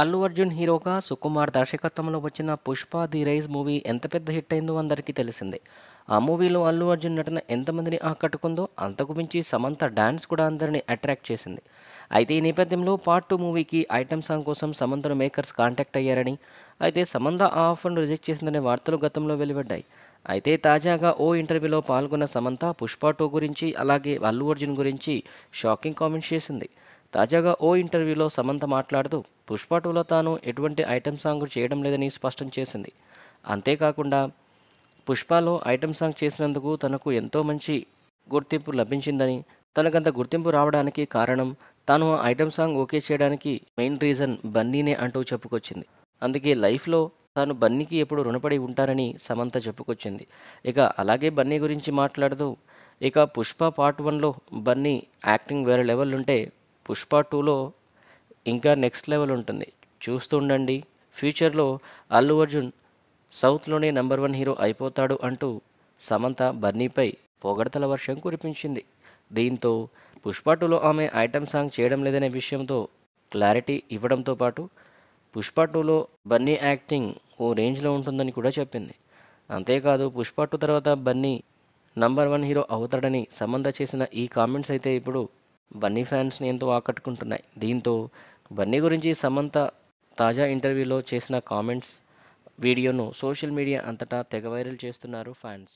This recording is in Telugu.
అల్లు అర్జున్ హీరోగా సుకుమార్ దర్శకత్వంలో వచ్చిన పుష్ప ది రైజ్ మూవీ ఎంత పెద్ద హిట్ అయిందో అందరికీ తెలిసిందే. ఆ మూవీలో అల్లు అర్జున్ నటన ఎంతమందిని ఆకట్టుకుందో అంతకు మించి సమంత డాన్స్ కూడా అందరిని అట్రాక్ట్ చేసింది. అయితే ఈ నేపథ్యంలో పార్ట్ టూ మూవీకి ఐటమ్ సాంగ్ కోసం సమంతను మేకర్స్ కాంటాక్ట్ అయ్యారని అయితే సమంత ఆ ఆఫర్ను రిజెక్ట్ చేసిందనే వార్తలు గతంలో వెలువడ్డాయి. అయితే తాజాగా ఓ ఇంటర్వ్యూలో పాల్గొన్న సమంత పుష్ప టూ గురించి అలాగే అల్లు అర్జున్ గురించి షాకింగ్ కామెంట్స్ చేసింది. తాజాగా ఓ ఇంటర్వ్యూలో సమంత మాట్లాడుతూ పుష్ప టూలో తాను ఎటువంటి ఐటెం సాంగ్ చేయడం లేదని స్పష్టం చేసింది. అంతేకాకుండా పుష్పలో ఐటెం సాంగ్ చేసినందుకు తనకు ఎంతో మంచి గుర్తింపు లభించిందని తనకంత గుర్తింపు రావడానికి కారణం తాను ఆ సాంగ్ ఓకే చేయడానికి మెయిన్ రీజన్ బన్నీనే అంటూ చెప్పుకొచ్చింది. అందుకే లైఫ్లో తాను బన్నీకి ఎప్పుడు రుణపడి ఉంటారని సమంత చెప్పుకొచ్చింది. ఇక అలాగే బన్నీ గురించి మాట్లాడుతూ ఇక పుష్ప పార్ట్ వన్లో బన్నీ యాక్టింగ్ వేరే లెవెల్ ఉంటే పుష్ప టూలో ఇంకా నెక్స్ట్ లెవెల్ ఉంటుంది. చూస్తూ ఉండండి ఫ్యూచర్లో అల్లు అర్జున్ సౌత్లోనే నెంబర్ వన్ హీరో అయిపోతాడు అంటూ సమంత బన్నీపై పొగడతల వర్షం కురిపించింది. దీంతో పుష్ప టూలో ఆమె ఐటమ్ సాంగ్ చేయడం లేదనే విషయంతో క్లారిటీ ఇవ్వడంతో పాటు పుష్ప టూలో బన్నీ యాక్టింగ్ ఓ రేంజ్లో ఉంటుందని కూడా చెప్పింది. అంతేకాదు పుష్ప టూ తర్వాత బన్నీ నంబర్ వన్ హీరో అవుతాడని సమంత చేసిన ఈ కామెంట్స్ అయితే ఇప్పుడు బన్నీ ఫ్యాన్స్ని ఎంతో ఆకట్టుకుంటున్నాయి. దీంతో బన్నీ గురించి సమంత తాజా ఇంటర్వ్యూలో చేసిన కామెంట్స్ వీడియోను సోషల్ మీడియా అంతటా తెగ వైరల్ చేస్తున్నారు ఫ్యాన్స్.